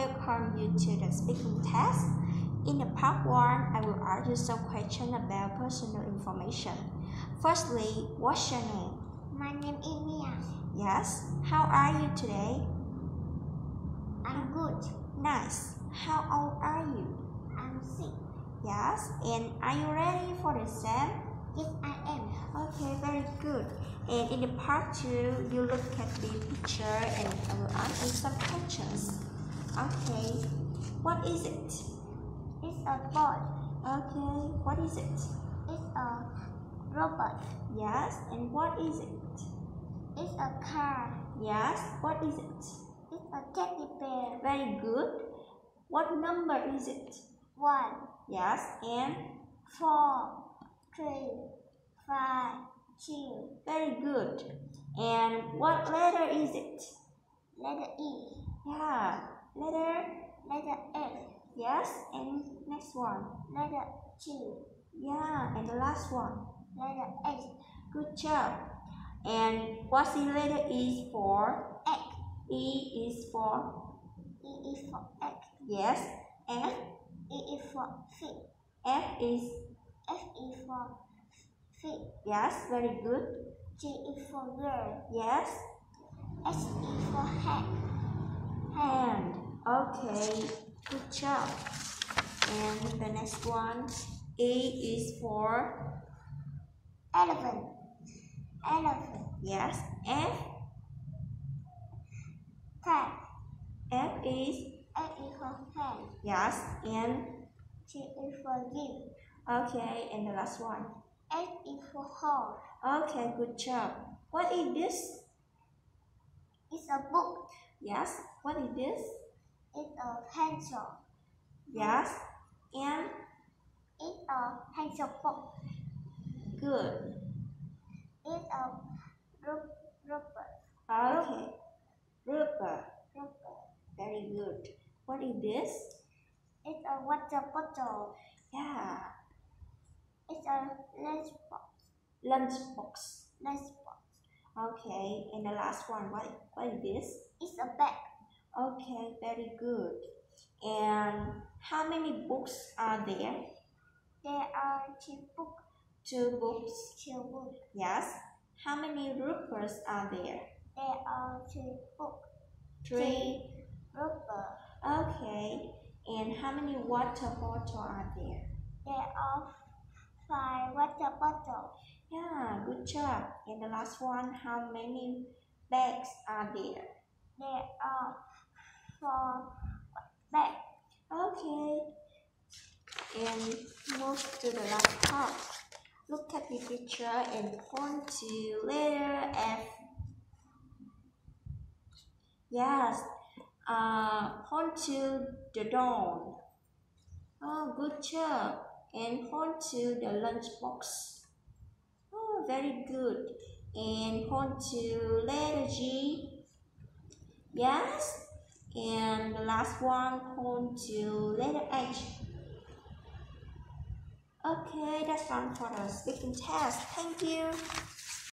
welcome you to the speaking test. In the part 1, I will ask you some questions about personal information. Firstly, what's your name? My name is Mia. Yes. How are you today? I'm good. Nice. How old are you? I'm six. Yes. And are you ready for the exam? Yes, I am. Okay, very good. And in the part 2, you look at the picture and I will ask you some questions. Okay. What is it? It's a boy. Okay. What is it? It's a robot. Yes. And what is it? It's a car. Yes. What is it? It's a teddy bear. Very good. What number is it? One, Yes. And four, three, five, two. very good. And what letter is it? Letter E. Yeah. Letter. Letter F. Yes. And next one. Letter G. Yeah. And the last one. Letter H. Good job. And what's the letter E for? e is for E is for X. yes. F. E is for feet. F is F is for feet. yes. Very good. G is for girl. Yes. H is for head. Okay. Good job. And the next one. A is for Elephant. Elephant. yes. F. Cat. F is F is for hand. yes. And G is for you. okay. And the last one. H is for horse. Okay. Good job. What is this? It's a book. Yes. What is this? It's a uh, pencil. Yes. And It's a uh, pencil book. good. It's a uh, rub- rubber. Okay. Rubber. Rubber. Very good. What is this? It's a water bottle. Yeah. It's a lunch box. Lunchbox. Lunch box. Okay. And the last one. What, what is this? It's a bag. Okay. Very good. And how many books are there? There are two books. Two books. Two books. Yes. How many rubbers are there? There are two books. Three. Rubber. Okay. And how many water bottles are there? There are five water bottles. Yeah, good job. And the last one, how many bags are there? There are four bags. Okay. And move to the part. Look at the picture and point to letter F. Yes. Uh, point to the dawn. Oh, good job. And point to the lunchbox. Oh, very good. And point to letter G. Yes. And the last one, point to letter H. Okay, that's all for the speaking test. Thank you.